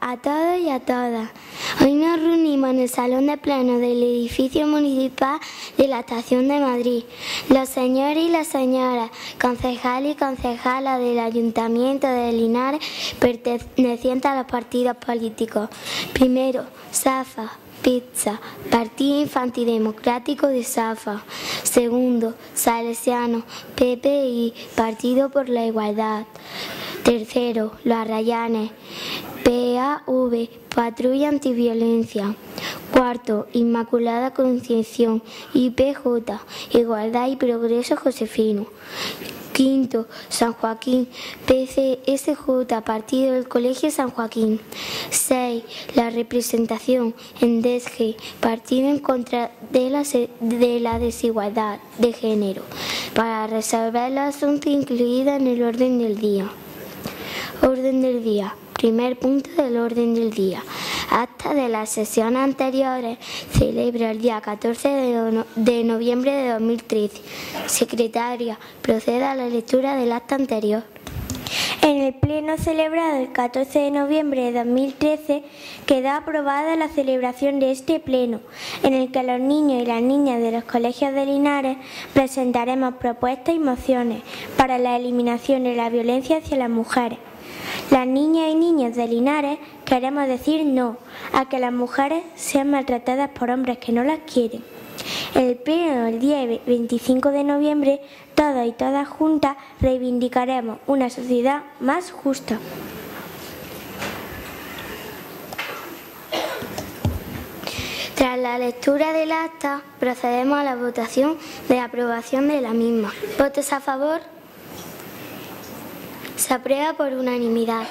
a todos y a todas. Hoy nos reunimos en el Salón de Pleno del edificio municipal de la Estación de Madrid. Los señores y las señoras, concejales y concejalas del Ayuntamiento de Linares pertenecientes a los partidos políticos. Primero, SAFA, Pizza, Partido Infantil Democrático de Safa. Segundo, Salesiano, PPI, Partido por la Igualdad. Tercero, Los Arrayanes, PAV, Patrulla Antiviolencia. Cuarto, Inmaculada Conciencia, IPJ, Igualdad y Progreso Josefino. Quinto, San Joaquín, PCSJ, partido del Colegio San Joaquín. 6. La representación en DESG, partido en contra de la, de la desigualdad de género, para resolver el asunto incluido en el orden del día. Orden del día. Primer punto del orden del día. Acta de las sesiones anteriores celebra el día 14 de, noviembre de 2013. Secretaria, proceda a la lectura del acta anterior. En el pleno celebrado el 14 de noviembre de 2013 quedó aprobada la celebración de este pleno, en el que los niños y las niñas de los colegios de Linares presentaremos propuestas y mociones para la eliminación de la violencia hacia las mujeres las niñas y niños de Linares queremos decir no a que las mujeres sean maltratadas por hombres que no las quieren. En el pleno del día 25 de noviembre, todos y todas juntas reivindicaremos una sociedad más justa. Tras la lectura del acta, procedemos a la votación de aprobación de la misma. ¿Votos a favor? Se aprueba por unanimidad.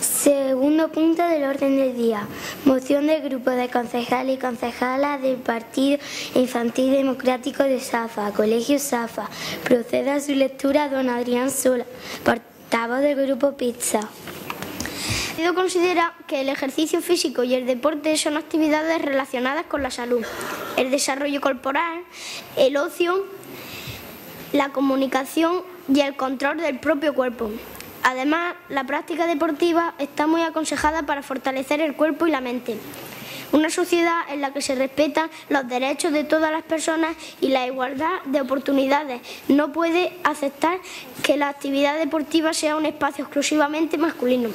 Segundo punto del orden del día. Moción del grupo de concejales y concejalas del Partido Infantil Democrático de Safa, Colegio Safa. Proceda a su lectura don Adrián Sola, portavoz del grupo Pizza. El partido considera que el ejercicio físico y el deporte son actividades relacionadas con la salud, el desarrollo corporal, el ocio la comunicación y el control del propio cuerpo. Además, la práctica deportiva está muy aconsejada para fortalecer el cuerpo y la mente. Una sociedad en la que se respetan los derechos de todas las personas y la igualdad de oportunidades no puede aceptar que la actividad deportiva sea un espacio exclusivamente masculino.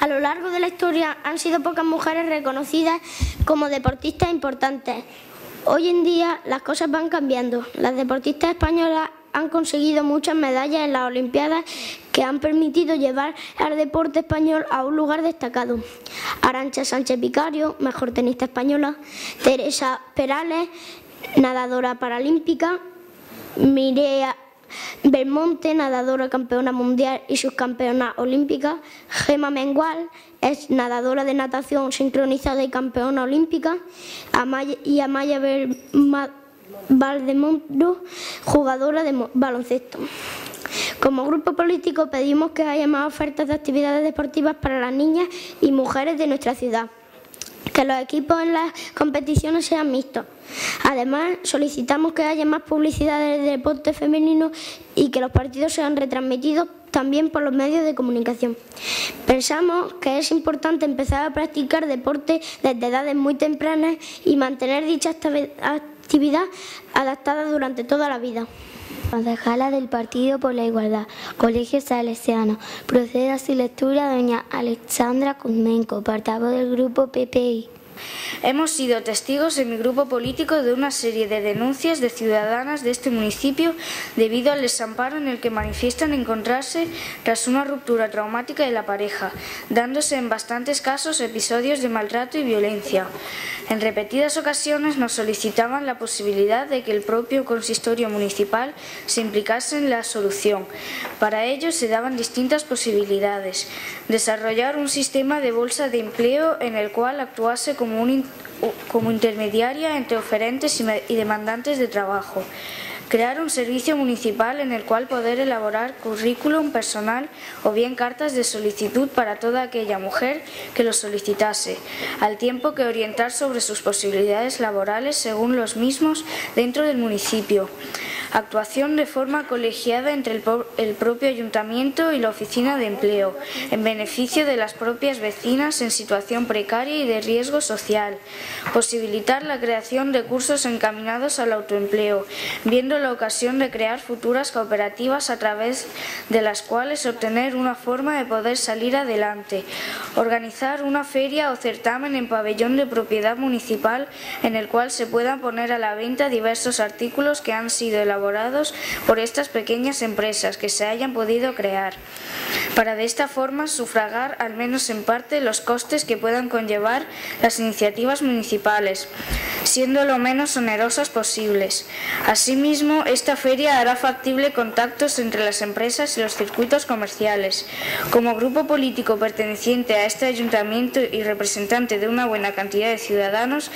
A lo largo de la historia han sido pocas mujeres reconocidas como deportistas importantes. Hoy en día las cosas van cambiando. Las deportistas españolas han conseguido muchas medallas en las Olimpiadas que han permitido llevar al deporte español a un lugar destacado. Arancha Sánchez Vicario, mejor tenista española, Teresa Perales, nadadora paralímpica, Mireia Belmonte, nadadora campeona mundial y subcampeona olímpica. Gema Mengual es nadadora de natación sincronizada y campeona olímpica. y Amaya Valdemondo, jugadora de baloncesto. Como grupo político pedimos que haya más ofertas de actividades deportivas para las niñas y mujeres de nuestra ciudad que los equipos en las competiciones sean mixtos. Además, solicitamos que haya más publicidad del deporte femenino y que los partidos sean retransmitidos también por los medios de comunicación. Pensamos que es importante empezar a practicar deporte desde edades muy tempranas y mantener dicha actividad adaptada durante toda la vida. Concejala del Partido por la Igualdad, Colegio Salesiano. Procede a su lectura doña Alexandra Kuzmenko, portavoz del Grupo PPI. Hemos sido testigos en mi grupo político de una serie de denuncias de ciudadanas de este municipio debido al desamparo en el que manifiestan encontrarse tras una ruptura traumática de la pareja, dándose en bastantes casos episodios de maltrato y violencia. En repetidas ocasiones nos solicitaban la posibilidad de que el propio consistorio municipal se implicase en la solución. Para ello se daban distintas posibilidades. Desarrollar un sistema de bolsa de empleo en el cual actuase como como, intermediaria entre oferentes y demandantes de trabajo. Crear un servicio municipal en el cual poder elaborar currículum personal o bien cartas de solicitud para toda aquella mujer que lo solicitase, al tiempo que orientar sobre sus posibilidades laborales según los mismos dentro del municipio Actuación de forma colegiada entre el, el propio ayuntamiento y la oficina de empleo, en beneficio de las propias vecinas en situación precaria y de riesgo social. Posibilitar la creación de cursos encaminados al autoempleo, viendo la ocasión de crear futuras cooperativas a través de las cuales obtener una forma de poder salir adelante. Organizar una feria o certamen en pabellón de propiedad municipal en el cual se puedan poner a la venta diversos artículos que han sido elaborados por estas pequeñas empresas que se hayan podido crear, para de esta forma sufragar al menos en parte los costes que puedan conllevar las iniciativas municipales, siendo lo menos onerosas posibles. Asimismo, esta feria hará factible contactos entre las empresas y los circuitos comerciales. Como grupo político perteneciente a este ayuntamiento y representante de una buena cantidad de ciudadanos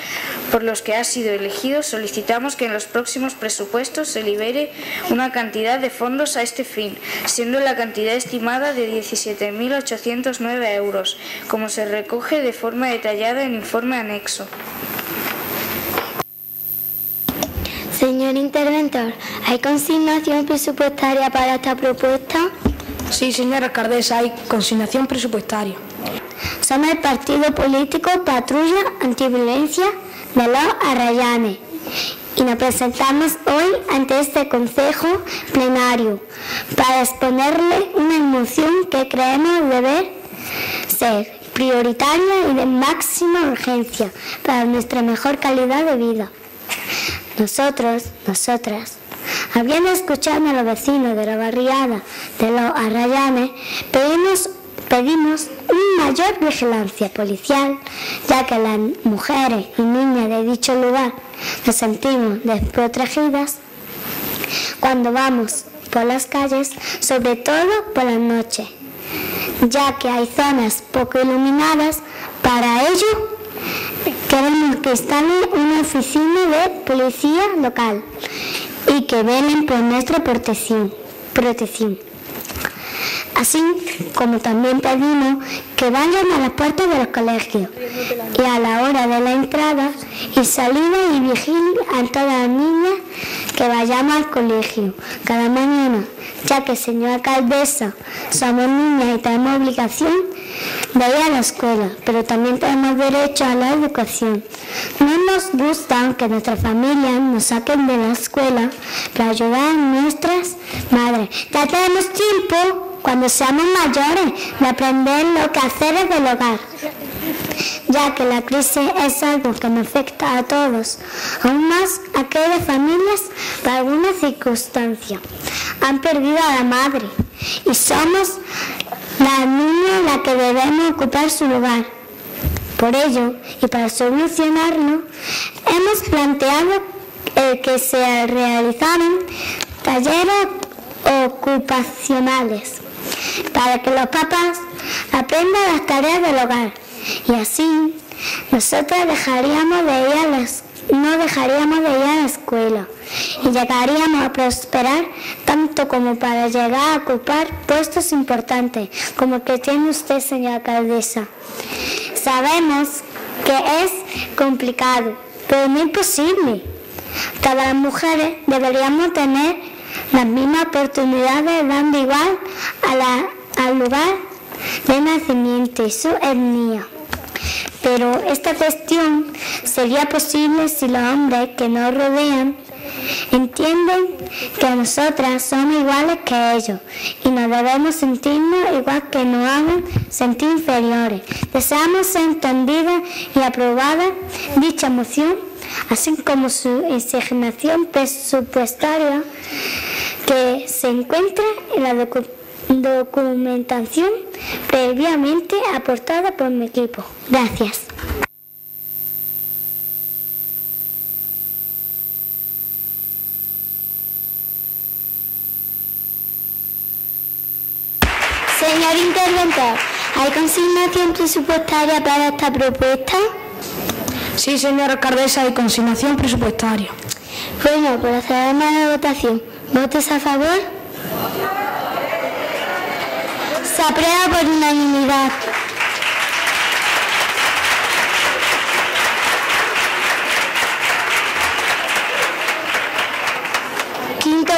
por los que ha sido elegido, solicitamos que en los próximos presupuestos se libere una cantidad de fondos a este fin, siendo la cantidad estimada de 17.809 euros, como se recoge de forma detallada en el informe anexo. Señor interventor, ¿hay consignación presupuestaria para esta propuesta? Sí, señora alcaldesa, hay consignación presupuestaria. Somos el partido político Patrulla Antiviolencia de los Arrayanes y nos presentamos hoy ante este Consejo Plenario para exponerle una emoción que creemos debe ser prioritaria y de máxima urgencia para nuestra mejor calidad de vida. Nosotros, nosotras, habiendo escuchado a los vecinos de la barriada de los Arrayanes, pedimos pedimos una mayor vigilancia policial, ya que las mujeres y niñas de dicho lugar nos sentimos desprotegidas cuando vamos por las calles, sobre todo por la noche, ya que hay zonas poco iluminadas. Para ello, queremos que instale una oficina de policía local y que velen por nuestra protección. protección. Así como también pedimos que vayan a las puertas de los colegios y a la hora de la entrada y salida y vigilen a todas las niñas que vayamos al colegio cada mañana, ya que señora alcaldesa, somos niñas y tenemos obligación de ir a la escuela, pero también tenemos derecho a la educación. No nos gusta que nuestras familias nos saquen de la escuela para ayudar a nuestras madres. Ya tenemos tiempo cuando seamos mayores de aprender lo que hacer desde el hogar, ya que la crisis es algo que nos afecta a todos, aún más a aquellas familias por alguna circunstancia. Han perdido a la madre y somos las niñas las que debemos ocupar su lugar. Por ello, y para solucionarlo, hemos planteado eh, que se realizaran talleres ocupacionales para que los papás aprendan las tareas del hogar y así nosotros dejaríamos de ir a no dejaríamos de ir a la escuela y llegaríamos a prosperar tanto como para llegar a ocupar puestos importantes como que tiene usted, señora alcaldesa. Sabemos que es complicado, pero no imposible. Todas las mujeres deberíamos tener las mismas oportunidades dando igual al lugar de nacimiento y su etnia. Pero esta cuestión sería posible si los hombres que nos rodean entienden que nosotras somos iguales que ellos y no debemos sentirnos igual que nos hagan sentir inferiores. Deseamos ser entendidas y aprobadas dicha moción, así como su asignación presupuestaria que se encuentra en la documentación previamente aportada por mi equipo. Gracias. Señor interventor, ¿hay consignación presupuestaria para esta propuesta? Sí, señora alcaldesa, hay consignación presupuestaria. Bueno, procedemos a la votación. ¿Votos a favor? Se aprueba por unanimidad. Quinto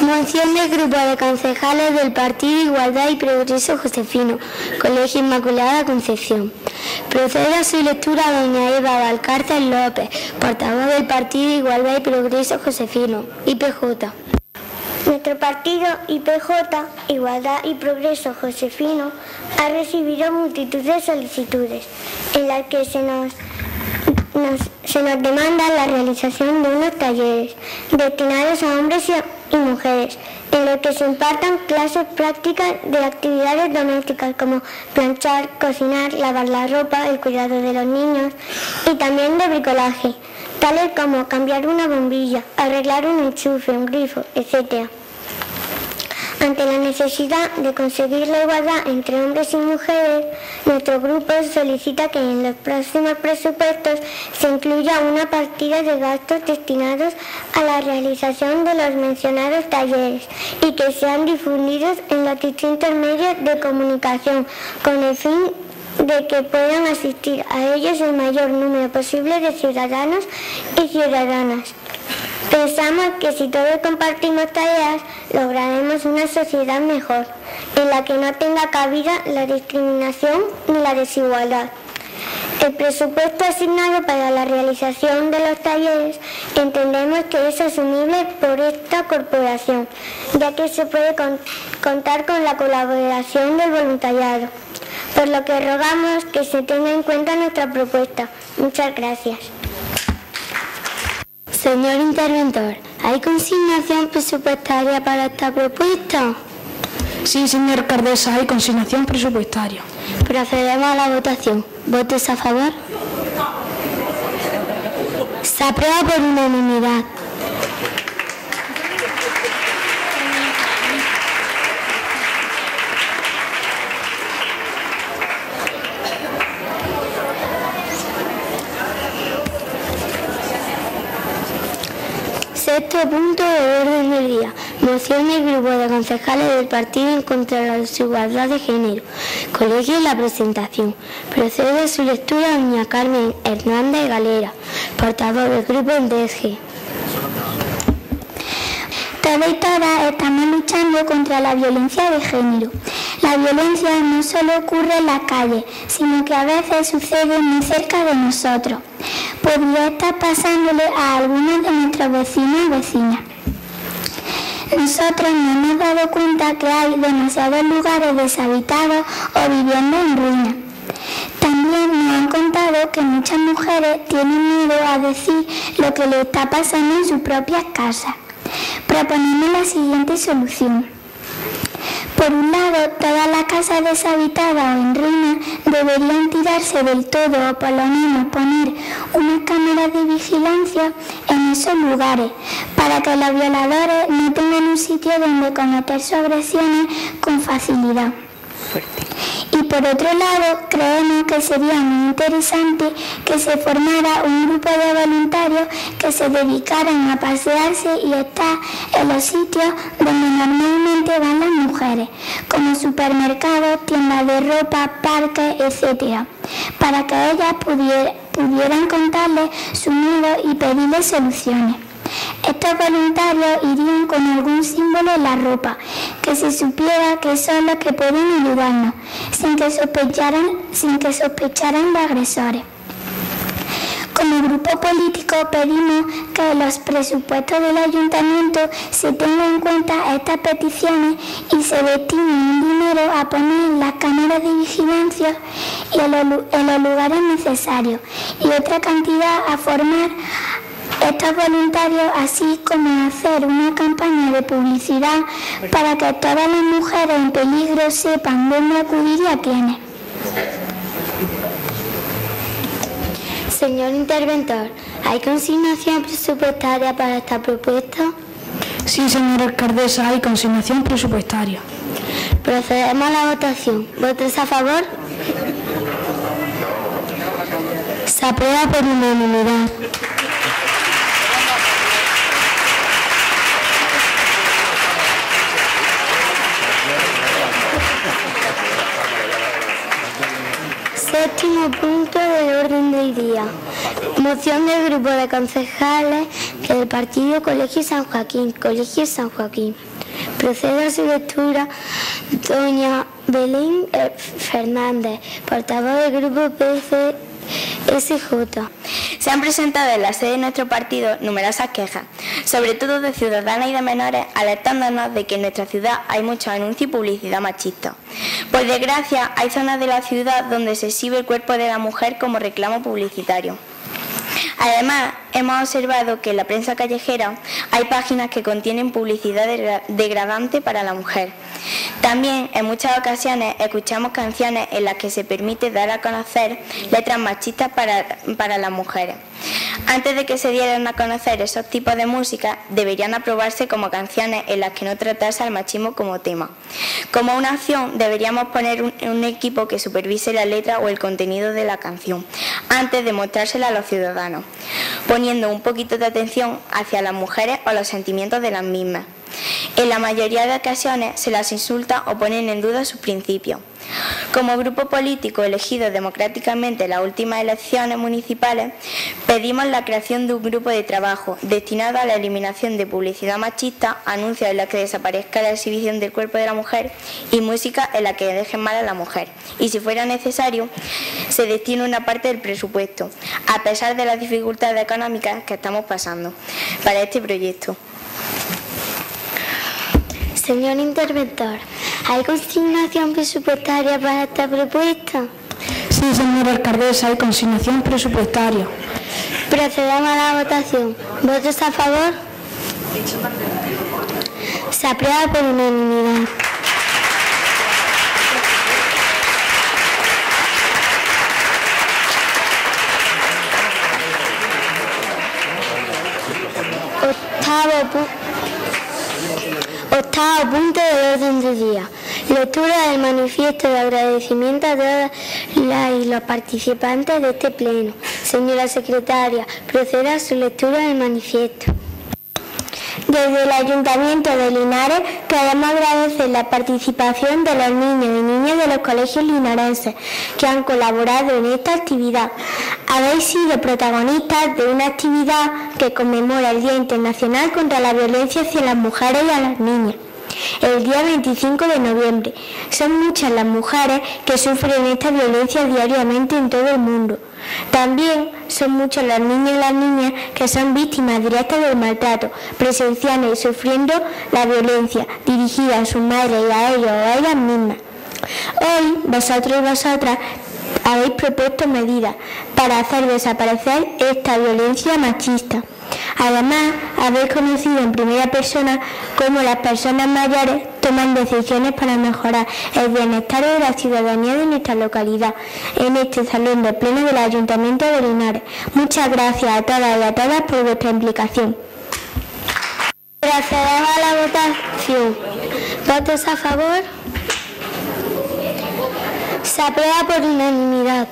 Moción del grupo de concejales del Partido Igualdad y Progreso Josefino, Colegio Inmaculada Concepción. Procede a su lectura doña Eva Valcárcel López, portavoz del Partido Igualdad y Progreso Josefino, IPJ. Nuestro partido IPJ, Igualdad y Progreso Josefino, ha recibido multitud de solicitudes en las que se nos, se nos demanda la realización de unos talleres destinados a hombres y, y mujeres, en los que se impartan clases prácticas de actividades domésticas como planchar, cocinar, lavar la ropa, el cuidado de los niños y también de bricolaje tales como cambiar una bombilla, arreglar un enchufe, un grifo, etc. Ante la necesidad de conseguir la igualdad entre hombres y mujeres, nuestro grupo solicita que en los próximos presupuestos se incluya una partida de gastos destinados a la realización de los mencionados talleres y que sean difundidos en los distintos medios de comunicación con el fin de que puedan asistir a ellos el mayor número posible de ciudadanos y ciudadanas. Pensamos que si todos compartimos tareas, lograremos una sociedad mejor, en la que no tenga cabida la discriminación ni la desigualdad. El presupuesto asignado para la realización de los talleres entendemos que es asumible por esta corporación, ya que se puede contar con la colaboración del voluntariado, por lo que rogamos que se tenga en cuenta nuestra propuesta. Muchas gracias. Señor interventor, ¿hay consignación presupuestaria para esta propuesta? Sí, señor alcaldesa, hay consignación presupuestaria. Procedemos a la votación. ¿Votos a favor? Se aprueba por unanimidad. Sexto punto de orden del día. Moción del grupo de concejales del partido en contra de la desigualdad de género. Colegio la presentación. Procede su lectura doña Carmen Hernández Galera, portavoz del grupo DSG. Todos y todas estamos luchando contra la violencia de género. La violencia no solo ocurre en la calle, sino que a veces sucede muy cerca de nosotros. Podría estar pasándole a algunos de nuestros vecinos y vecinas. Nosotros no hemos dado cuenta que hay demasiados lugares deshabitados o viviendo en ruinas. También nos han contado que muchas mujeres tienen miedo a decir lo que les está pasando en sus propias casas. Proponemos la siguiente solución. Por un lado, todas las casas deshabitadas o en ruinas deberían tirarse del todo o por lo menos poner unas cámaras de vigilancia en esos lugares para que los violadores no tengan un sitio donde cometer sus agresiones con facilidad. Y por otro lado, creemos que sería muy interesante que se formara un grupo de voluntarios que se dedicaran a pasearse y estar en los sitios donde normalmente van las mujeres, como supermercados, tiendas de ropa, parques, etc., para que ellas pudieran contarles su miedo y pedirles soluciones. Estos voluntarios irían con algún símbolo en la ropa, que se supiera que son los que pueden ayudarnos, sin que sospecharan, sin los agresores. Como grupo político pedimos que los presupuestos del ayuntamiento se tengan en cuenta estas peticiones y se destine un dinero a poner las cámaras de vigilancia y en los lugares necesarios y otra cantidad a formar estos voluntarios, así como hacer una campaña de publicidad para que todas las mujeres en peligro sepan dónde acudir y a quiénes. Señor interventor, ¿hay consignación presupuestaria para esta propuesta? Sí, señora alcaldesa, hay consignación presupuestaria. Procedemos a la votación. ¿Votos a favor? Se aprueba por unanimidad. Noveno punto del orden del día. Moción del grupo de concejales del partido Colegio San Joaquín. Colegio San Joaquín. Procede a su lectura doña Belén eh, Fernández, portavoz del grupo PCSJ. Se han presentado en la sede de nuestro partido numerosas quejas, sobre todo de ciudadanas y de menores, alertándonos de que en nuestra ciudad hay muchos anuncios y publicidad machista. Por desgracia, hay zonas de la ciudad donde se exhibe el cuerpo de la mujer como reclamo publicitario. Además, hemos observado que en la prensa callejera hay páginas que contienen publicidad degradante para la mujer. También en muchas ocasiones escuchamos canciones en las que se permite dar a conocer letras machistas para, para las mujeres. Antes de que se dieran a conocer esos tipos de música, deberían aprobarse como canciones en las que no tratase al machismo como tema. Como una acción, deberíamos poner un, equipo que supervise la letra o el contenido de la canción, antes de mostrársela a los ciudadanos, poniendo un poquito de atención hacia las mujeres o los sentimientos de las mismas. En la mayoría de ocasiones se las insulta o ponen en duda sus principios. Como grupo político elegido democráticamente en las últimas elecciones municipales, pedimos la creación de un grupo de trabajo destinado a la eliminación de publicidad machista, anuncios en los que desaparezca la exhibición del cuerpo de la mujer y música en la que dejen mal a la mujer. Y si fuera necesario, se destine una parte del presupuesto, a pesar de las dificultades económicas que estamos pasando, para este proyecto. Señor interventor, ¿hay consignación presupuestaria para esta propuesta? Sí, señora alcaldesa, hay consignación presupuestaria. Procedamos a la votación. ¿Votos a favor? Se aprueba por unanimidad. Octavo punto. Octavo punto del orden del día. Lectura del manifiesto de agradecimiento a todas las y los participantes de este pleno. Señora secretaria, proceda a su lectura del manifiesto. Desde el Ayuntamiento de Linares queremos agradecer la participación de los niños y niñas de los colegios linarenses que han colaborado en esta actividad. Habéis sido protagonistas de una actividad que conmemora el Día Internacional contra la Violencia hacia las Mujeres y a las Niñas el día 25 de noviembre. Son muchas las mujeres que sufren esta violencia diariamente en todo el mundo. También son muchos los niños y las niñas que son víctimas directas del maltrato, presenciando y sufriendo la violencia dirigida a sus madres y a ellos o a ellas mismas. Hoy, vosotros y vosotras habéis propuesto medidas para hacer desaparecer esta violencia machista. Además, habéis conocido en primera persona cómo las personas mayores toman decisiones para mejorar el bienestar de la ciudadanía de nuestra localidad en este salón de pleno del Ayuntamiento de Linares. Muchas gracias a todas y a todas por vuestra implicación. Procedemos a la votación. ¿Votos a favor? Se aprueba por unanimidad.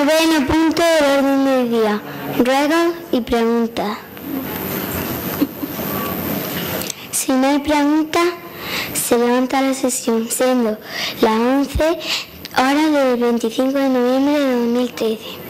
Noveno punto del orden del día. Ruegos y preguntas. Si no hay preguntas, se levanta la sesión, siendo las 11 horas del 25 de noviembre de 2013.